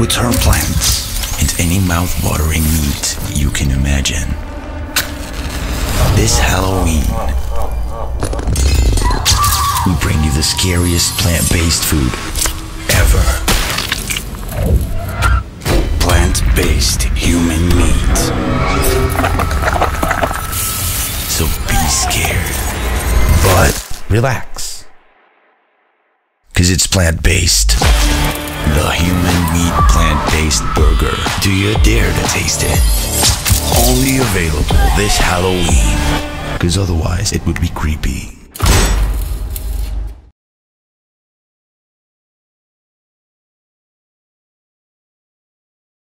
with herb plants and any mouth-watering meat you can imagine. This Halloween, we bring you the scariest plant-based food ever. Plant-based human meat. So be scared. But relax. Cause it's plant-based. The human meat you dare to taste it? Only available this Halloween. Cause otherwise it would be creepy.